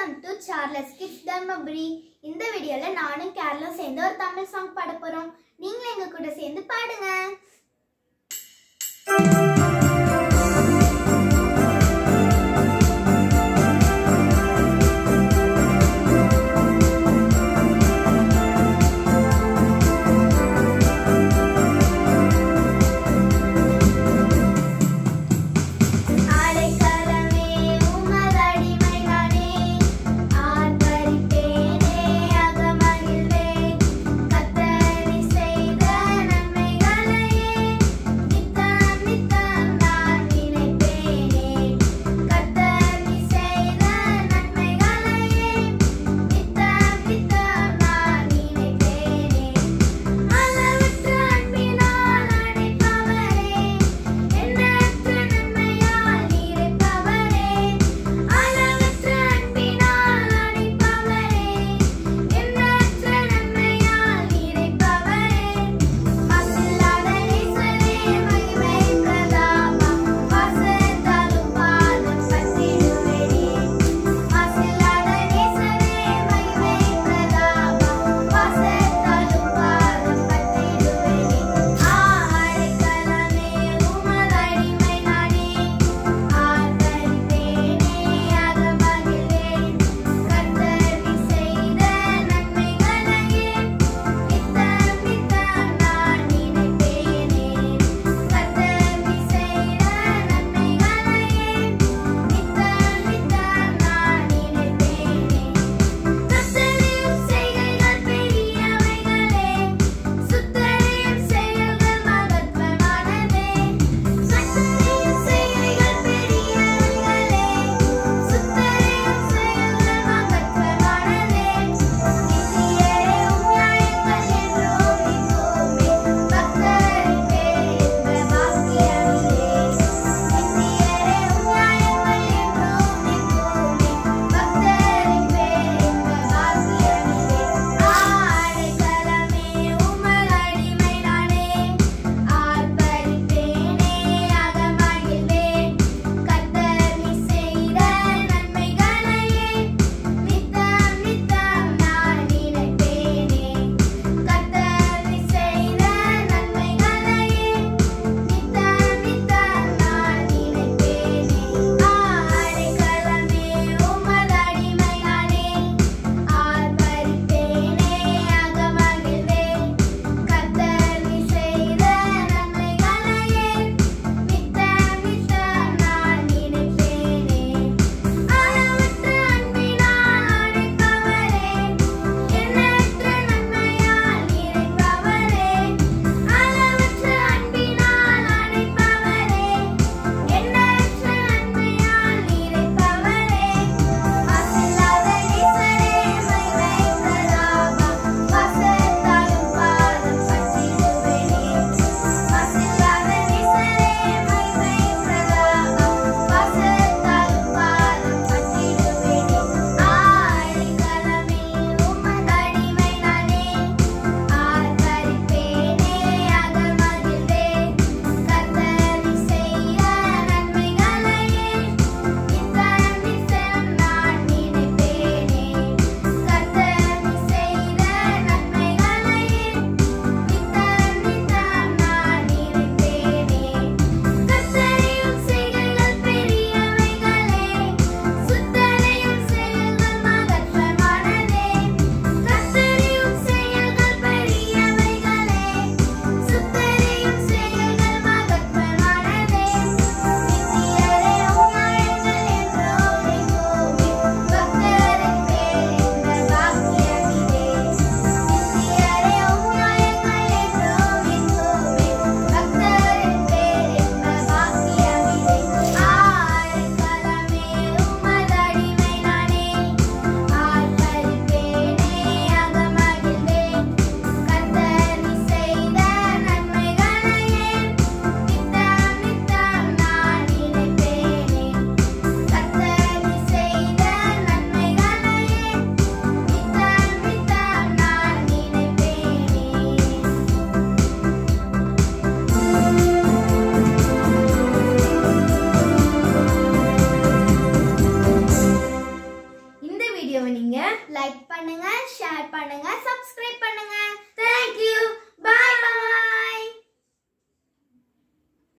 Welcome to Charles kids Dharmapuri இந்த வீடியோல நானும் கேரளும் சேர்ந்து ஒரு தமிழ் சாங் பாட போறோம். நீங்களும் எங்க கூட சேர்ந்து பாடுங்க. வீடியோவை நீங்க லைக் பண்ணுங்க ஷேர் பண்ணுங்க சப்ஸ்கிரைப் பண்ணுங்க. தேங்க்யூ பாய் பாய்